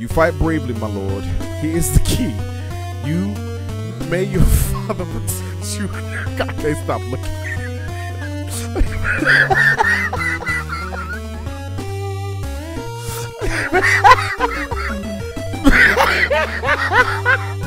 You fight bravely, my lord. Here is the key. You may your father protect you. God, they stop looking.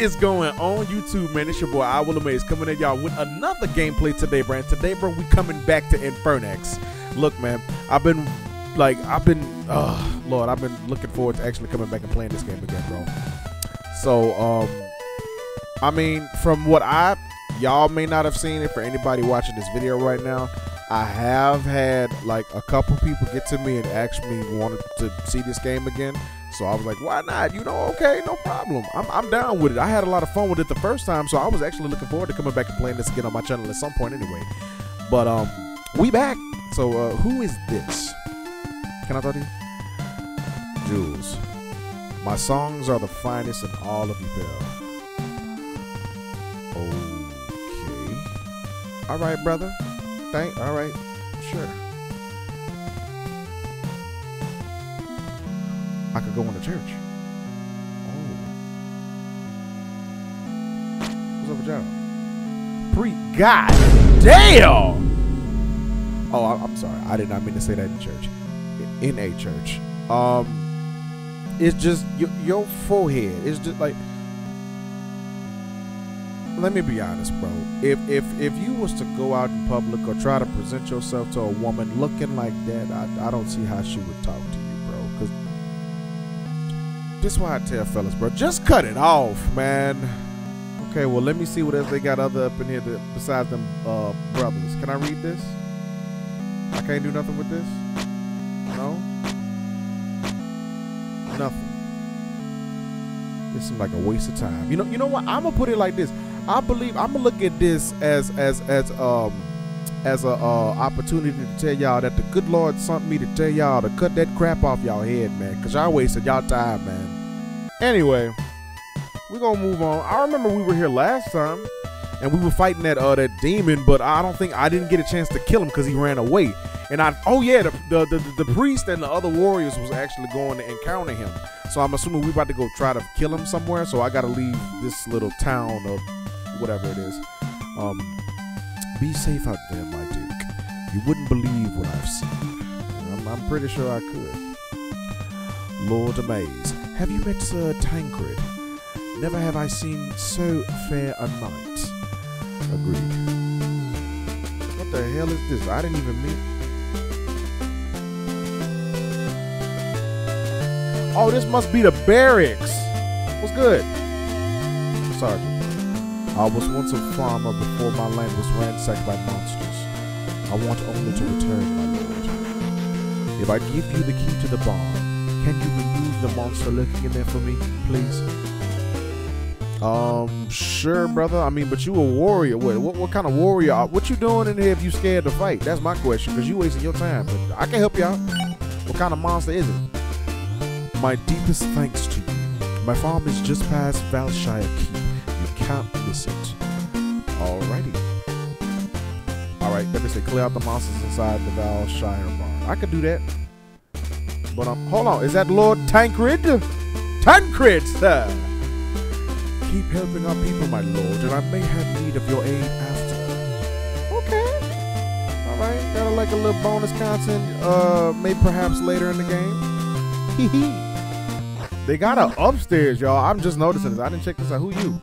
is going on YouTube, man? It's your boy I Will Amaze coming at y'all with another gameplay today, bro. Today, bro, we coming back to Infernax. Look, man, I've been like, I've been, oh Lord, I've been looking forward to actually coming back and playing this game again, bro. So, um, I mean, from what I, y'all may not have seen it for anybody watching this video right now. I have had like a couple people get to me and actually wanted to see this game again. So I was like, why not? You know, okay, no problem. I'm, I'm down with it. I had a lot of fun with it the first time, so I was actually looking forward to coming back and playing this again on my channel at some point anyway. But um, we back. So uh, who is this? Can I talk to you? Jules. My songs are the finest in all of Epel. Okay. All right, brother. Thank. All right. Sure. I could go into church. Oh. What's up with y'all? Pre God damn! Oh, I'm sorry. I did not mean to say that in church. In a church. Um, it's just your, your forehead. It's just like. Let me be honest, bro. If if if you was to go out in public or try to present yourself to a woman looking like that, I, I don't see how she would talk to you, this why I tell fellas, bro, just cut it off, man. Okay, well, let me see what else they got other up in here besides them uh, brothers. Can I read this? I can't do nothing with this? No? Nothing. This seems like a waste of time. You know, you know what? I'm gonna put it like this. I believe I'm gonna look at this as as as um as a uh, opportunity to tell y'all that the good Lord sent me to tell y'all to cut that crap off y'all head, man, cause y'all wasted y'all time, man. Anyway, we're gonna move on. I remember we were here last time, and we were fighting that uh that demon, but I don't think I didn't get a chance to kill him because he ran away. And I oh yeah, the the, the the priest and the other warriors was actually going to encounter him. So I'm assuming we about to go try to kill him somewhere. So I gotta leave this little town of whatever it is. Um, be safe out there, my duke. You wouldn't believe what I've seen. I'm, I'm pretty sure I could. Lord Amaze, have you met Sir Tancred? Never have I seen so fair a knight. Agreed. What the hell is this? I didn't even mean. Oh, this must be the barracks. What's good? Sergeant. I was once a farmer before my land was ransacked by monsters. I want only to return, my lord. If I give you the key to the barn, can you remove the monster lurking in there for me, please? Um, sure, brother. I mean, but you a warrior. What, what, what kind of warrior? Are, what you doing in here if you scared to fight? That's my question, because you wasting your time. But I can help you out. What kind of monster is it? My deepest thanks to you. My farm is just past Valshire Keep. You can't Alrighty. Alright, let me say clear out the monsters inside the Valshire barn. I could do that. But um hold on, is that Lord Tancred? Tancred, sir! Keep helping our people, my lord, and I may have need of your aid after. Okay. Alright, got like a little bonus content, uh maybe perhaps later in the game. Hee hee. They got a upstairs, y'all. I'm just noticing this. I didn't check this out. Who you?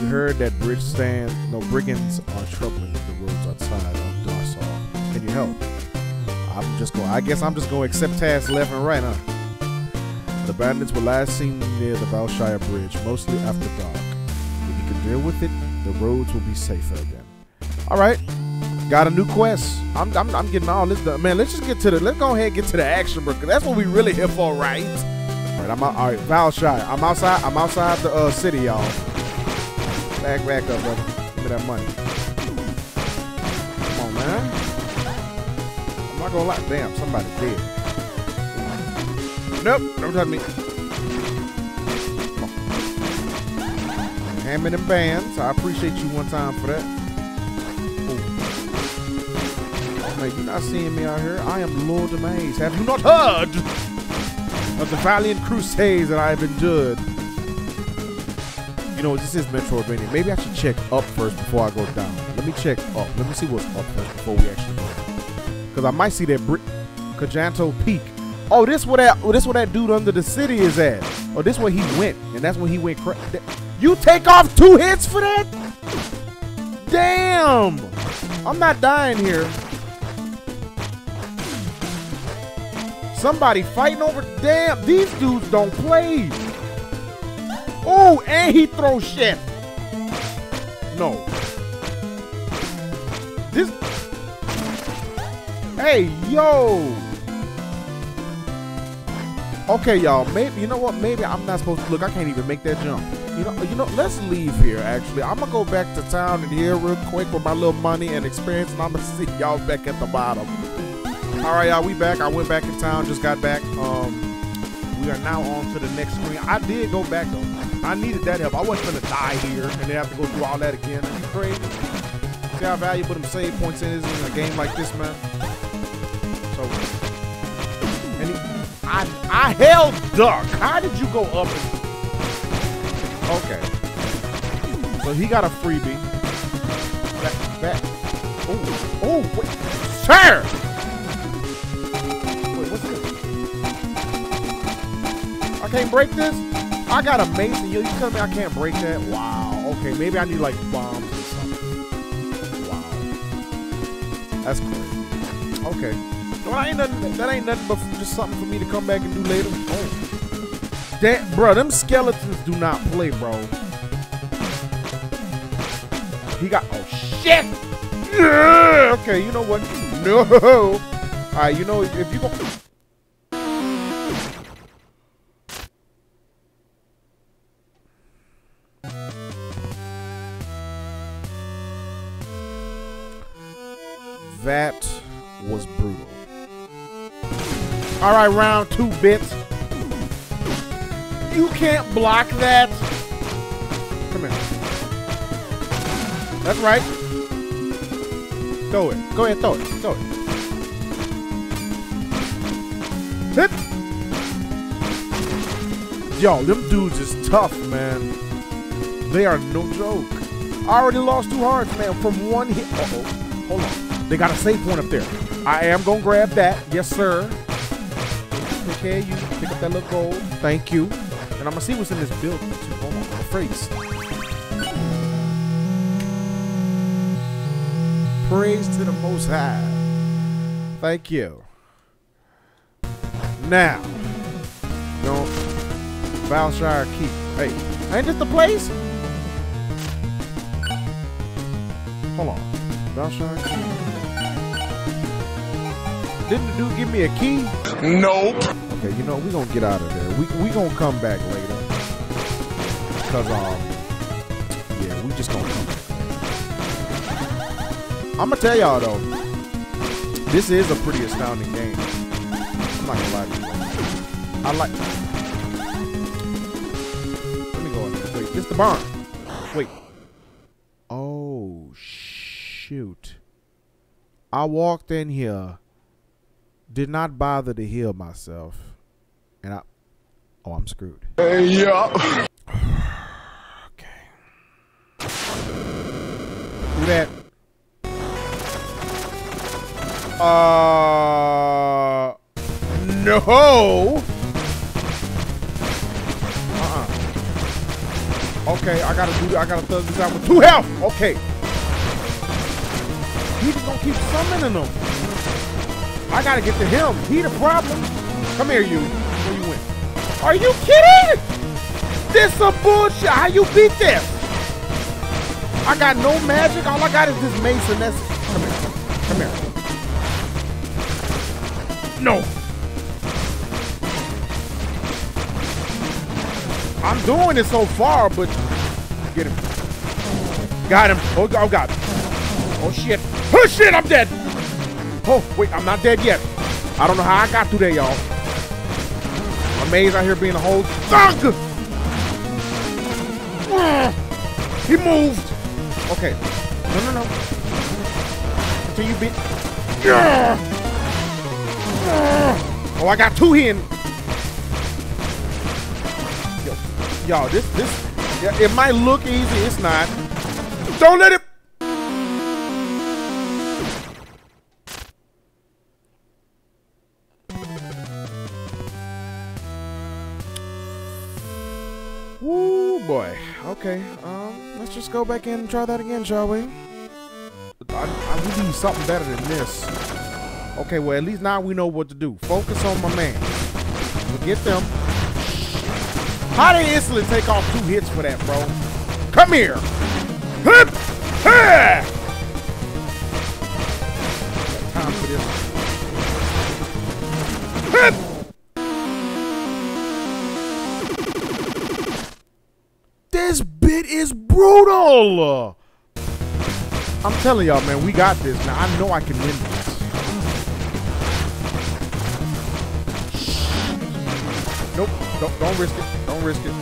We heard that bridge stand, no brigands are troubling the roads outside of Darsal. Can you help? I'm just going. I guess I'm just going to accept tasks left and right, huh? The bandits were last seen near the Valshire Bridge, mostly after dark. If you can deal with it, the roads will be safer again. All right. Got a new quest. I'm, I'm, I'm getting all this done. Man, let's just get to the, let's go ahead and get to the action, bro, because that's what we really here for, right? All right, I'm out, all right, Valshire. I'm outside, I'm outside the uh, city, y'all. Back, back up, brother. Give me that money. Come on, man. I'm not gonna lie. Damn, somebody dead. Nope, don't touch me. Hammond and bands. I appreciate you one time for that. Oh man, you're not seeing me out here. I am Lord Amaze. Have you not heard of the valiant crusades that I have endured? You know, this is Metroidvania. Maybe I should check up first before I go down. Let me check up. Let me see what's up first before we actually go. Because I might see that Bri- Kajanto Peak. Oh, this where that this where that dude under the city is at. Oh, this where he went, and that's when he went. You take off two hits for that? Damn! I'm not dying here. Somebody fighting over. Damn, these dudes don't play. Oh, and he throws shit. No. This. Hey, yo. Okay, y'all. Maybe you know what? Maybe I'm not supposed to look. I can't even make that jump. You know. You know. Let's leave here. Actually, I'm gonna go back to town and here real quick with my little money and experience, and I'm gonna see y'all back at the bottom. All right, y'all. We back. I went back in town. Just got back. Um, we are now on to the next screen. I did go back though. I needed that help. I wasn't gonna die here and then have to go through all that again. Are you crazy? See how valuable them save points is in a game like this, man. So, and he, I I held duck. How did you go up? And, okay. So he got a freebie. Back, back. Oh, oh, wait, sir. Wait, what's this? I can't break this. I got a mace and you, you tell me I can't break that? Wow. Okay, maybe I need like bombs or something. Wow. That's crazy. Okay. Well, that ain't nothing. That ain't nothing but just something for me to come back and do later. Oh. That, bro, them skeletons do not play, bro. He got. Oh shit. Yeah. Okay, you know what? No. All right, you know if you go. All right, round two, bits. You can't block that. Come here. That's right. Throw it. Go ahead, throw it. Throw it. Hit. Yo, them dudes is tough, man. They are no joke. I already lost two hearts, man, from one hit. Uh oh Hold on. They got a safe one up there. I am gonna grab that. Yes, sir. Take care you. Pick up that little gold. Thank you. And I'm gonna see what's in this building too. Hold on. I'm. Praise to the Most High. Thank you. Now, don't Valshire Keep. Hey, ain't this the place? Hold on. Valshire Keep. Didn't the dude give me a key? Nope. Okay, you know, we gonna get out of there. We we gonna come back later. Cause um yeah, we just gonna come back. I'm gonna tell y'all though, this is a pretty astounding game. I'm not gonna lie to you. I like Let me go in there. Wait, this the barn. Wait. Oh shoot. I walked in here did not bother to heal myself. And I Oh, I'm screwed. Yeah. Okay. Who that? Uh no. Uh-uh. Okay, I gotta do I gotta thug this out with two health. Okay. He just gonna keep summoning them. I gotta get to him. He the problem. Come here, you. Where you went? Are you kidding? This some bullshit. How you beat this? I got no magic. All I got is this mace and that's come here. Come here. No. I'm doing it so far, but get him. Got him. Oh, oh God. Oh shit. Oh shit, I'm dead. Oh, wait, I'm not dead yet. I don't know how I got through there, y'all. My maze out here being a whole thug. He moved. Okay. No, no, no. Until you be. Oh, I got two in. Y'all, this, this, yeah, it might look easy. It's not. Don't let it. Woo, boy. Okay. Um, let's just go back in and try that again, shall we? I, I need something better than this. Okay, well, at least now we know what to do. Focus on my man. Get them. How did instantly take off two hits for that, bro? Come here. Hip! Hey! Brutal. I'm telling y'all, man, we got this. Now, I know I can win this. Nope. Don't, don't risk it. Don't risk it.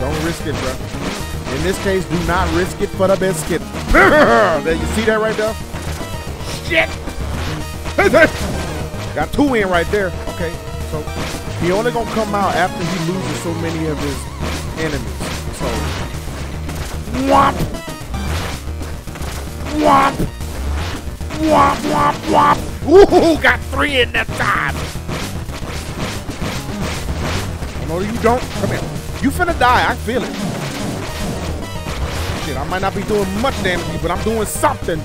Don't risk it, bro. In this case, do not risk it for the biscuit. there, you see that right there? Shit. Got two in right there. Okay, so he only gonna come out after he loses so many of his enemies. Whop, whop, whop, whop, whop. Ooh, got three in that time. No, you don't. Come here. You finna die. I feel it. Shit, I might not be doing much damage but I'm doing something.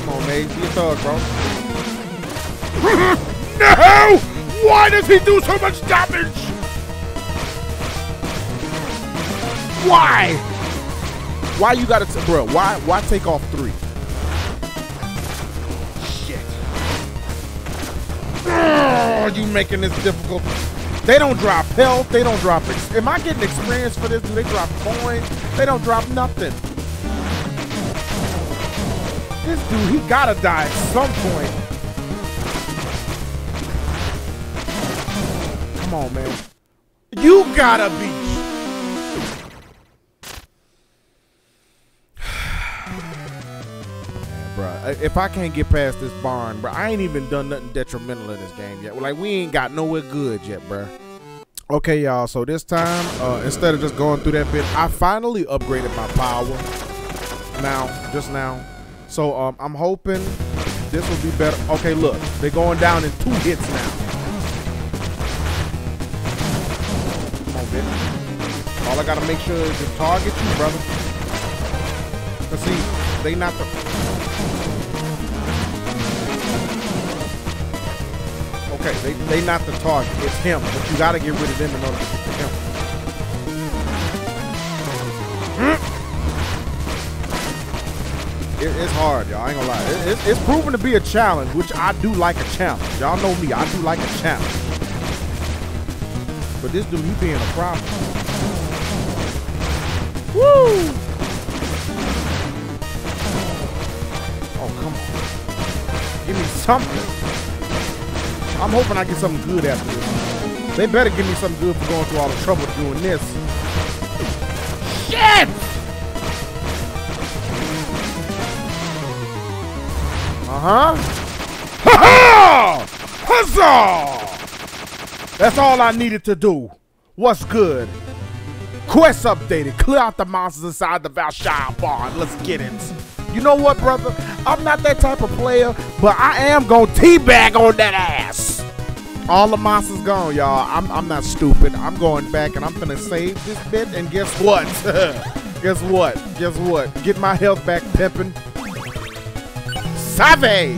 Come on, man. Be a thug, bro. no! Why does he do so much damage? Why? Why you gotta, t- bro? Why? Why take off three? Shit. Oh, you making this difficult. They don't drop health. They don't drop. Ex- Am I getting experience for this? Do they drop coins? They don't drop nothing. This dude, he gotta die at some point. Come on, man. You gotta be. If I can't get past this barn, bro, I ain't even done nothing detrimental in this game yet. Like we ain't got nowhere good yet, bro. Okay, y'all. So this time, uh, instead of just going through that bit, I finally upgraded my power. Now, just now. So um, I'm hoping this will be better. Okay, look, they're going down in two hits now. Come on, bitch. All I gotta make sure is to target you, brother. Cause see, they not the. Okay, they they not the target. It's him, but you gotta get rid of them in order to get him. It, it's hard, y'all. I ain't gonna lie. It, it, it's proven to be a challenge, which I do like a challenge. Y'all know me. I do like a challenge. But this dude, he being a problem. Woo! Oh, come on. Give me something. I'm hoping I get something good after this. They better give me something good for going through all the trouble doing this. Shit! Uh-huh. Ha-ha! Huzzah! That's all I needed to do. What's good? Quest updated. Clear out the monsters inside the Valshire barn. Let's get it. You know what, brother? I'm not that type of player, but I am gonna teabag on that ass. All the monsters gone, y'all. I'm, I'm not stupid. I'm going back and I'm gonna save this bit. And guess what? guess what? Guess what? Get my health back, pimpin'. Save!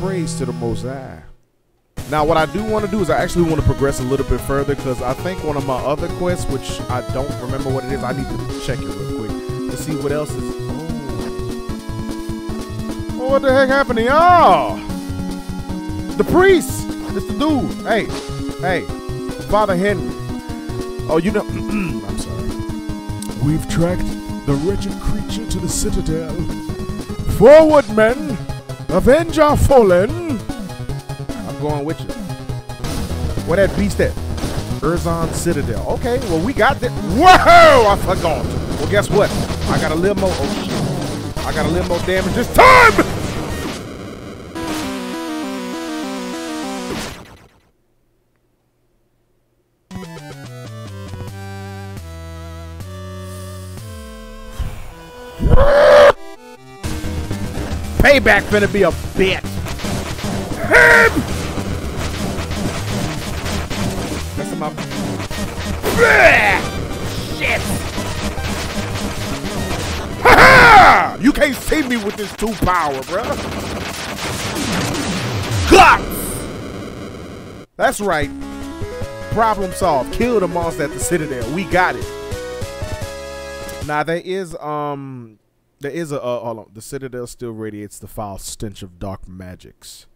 Praise to the Most High. Now, what I do want to do is I actually want to progress a little bit further because I think one of my other quests, which I don't remember what it is, I need to check it real quick to see what else is. Oh what the heck happened to y'all? The priest. It's the dude. Hey, hey, Father Henry. Oh, you know. I'm sorry. We've tracked the wretched creature to the citadel. Forward, men! Avenger fallen. I'm going with you. Where that beast at? Urzon Citadel. Okay, well we got that. Whoa! I forgot. Well, guess what? I got a little more. Oh shit! I got a little more damage this time. Payback finna be a bitch. That's. Shit! Ha ha! You can't see me with this two power, bro. Guts! That's right. Problem solved. Kill the monster at the Citadel. We got it. Now there is um there is a uh, hold on. The Citadel still radiates the foul stench of dark magics.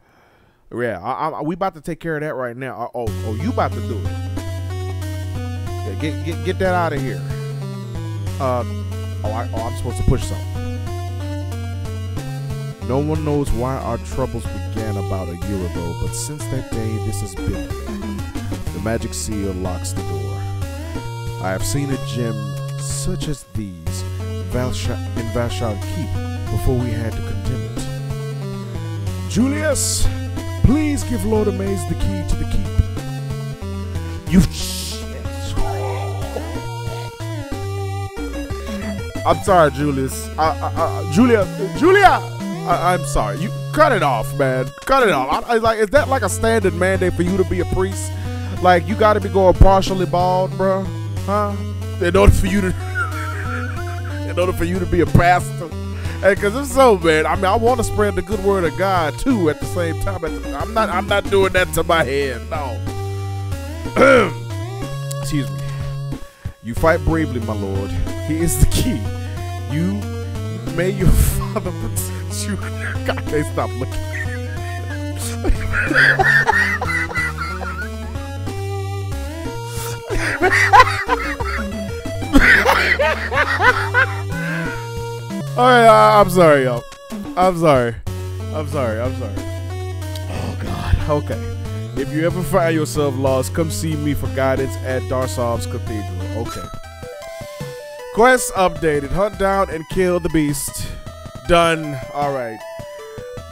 Yeah, I, I, we about to take care of that right now. Uh, oh, oh, you about to do it? Yeah, get get get that out of here. Uh, oh, I, oh, I'm supposed to push something. No one knows why our troubles began about a year ago, but since that day, this has been. The magic seal locks the door. I have seen a gem such as these In Valshire Keep before we had to condemn it. Julius, please give Lord Amaze the key to the keep. You I'm sorry, Julius. I, I, I, Julia, Julia. I, am sorry. You cut it off, man. Cut it off. I, like, is that like a standard mandate for you to be a priest? Like, you got to be going partially bald, bro? Huh? In order for you to, in order for you to be a pastor. Hey, cause it's so, man. I mean, I want to spread the good word of God too. At the same time, I'm not. I'm not doing that to my head. No. Excuse me. You fight bravely, my lord. He is the key. You may your father protect you. God, stop looking. All right, uh, I'm sorry, y'all. I'm sorry. I'm sorry. I'm sorry. Oh God. Okay. If you ever find yourself lost, come see me for guidance at Darsov's Cathedral. Okay. Quest updated. Hunt down and kill the beast. Done. All right.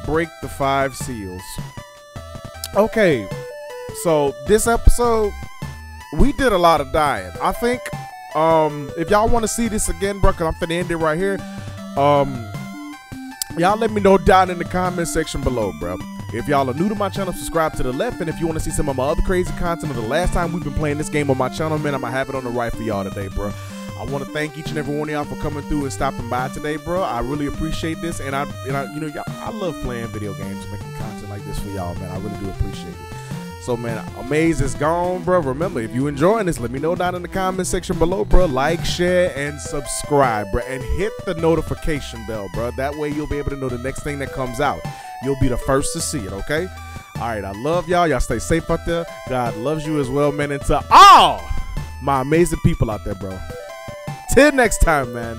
Break the five seals. Okay. So this episode, we did a lot of dying. I think um if y'all want to see this again, bro, cause I'm finna end it right here. Um y'all let me know down in the comment section below, bro. If y'all are new to my channel, subscribe to the left. And if you want to see some of my other crazy content of the last time we've been playing this game on my channel, man, I'm going to have it on the right for y'all today, bro. I want to thank each and every one of y'all for coming through and stopping by today, bro. I really appreciate this, and I, and I, you know, y'all, I love playing video games, making content like this for y'all, man. I really do appreciate it. So, man, Amaze is gone, bro. Remember, if you enjoying this, let me know down in the comment section below, bro. Like, share, and subscribe, bro. And hit the notification bell, bro. That way you'll be able to know the next thing that comes out. You'll be the first to see it, okay? All right, I love y'all. Y'all stay safe out there. God loves you as well, man. And to all my amazing people out there, bro. Till next time, man.